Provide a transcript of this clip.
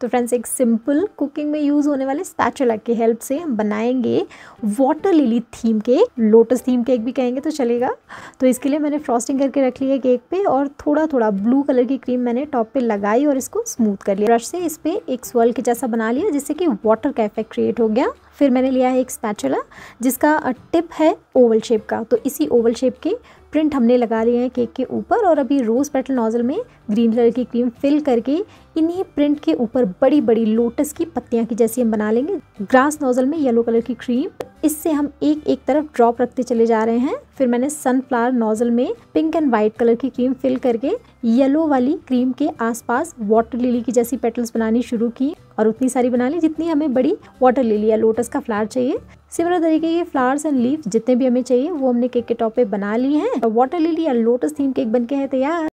तो फ्रेंड्स एक simple cooking में यूज़ होने वाले स्पैचुला की हेल्प से हम बनाएँगे water lily theme cake lotus theme cake भी कहेंगे तो चलेगा। तो इसके लिए मैंने फ्रॉस्टिंग करके रख लिया केक पे और थोड़ा थोड़ा ब्लू कलर की क्रीम मैंने टॉप पे लगाई और इसको स्मूथ कर लिया। ब्रश से इस पर एक स्वर्ल के जैसा बना लिया जिससे कि वाटर का इफ़ेक्ट क्रिएट हो गया। फिर मैंने लिया है एक स्पैचुला जिसका टिप है ओवल शेप का। तो इसी ओवल शेप के प्रिंट हमने लगा लिए हैं केक के ऊपर और अभी रोज़ पेटल नोज़ल में ग्रीन कलर की क्रीम फिल करके इन्हीं प्रिंट के ऊपर बड़ी बड़ी लोटस की पत्तियाँ की जैसी हम बना लेंगे। ग्रास नोज़ल में येलो कलर की क्रीम इससे हम एक एक तरफ़ ड्रॉप रखते चले जा रहे हैं। फिर मैंने सनफ्लावर नोजल में पिंक एंड व्हाइट कलर की क्रीम फिल करके येलो वाली क्रीम के आसपास वाटर लिली की जैसी पेटल्स बनानी शुरू की। और उतनी सारी बना ली जितनी हमें बड़ी वाटर लिली या लोटस का फ्लावर चाहिए। सिमिलर तरीके के फ्लावर्स एंड लीव जितने भी हमें चाहिए, वो हमने केक के टॉप पे बना लिए हैं। वाटर लिली या लोटस थीम केक बन के है तैयार।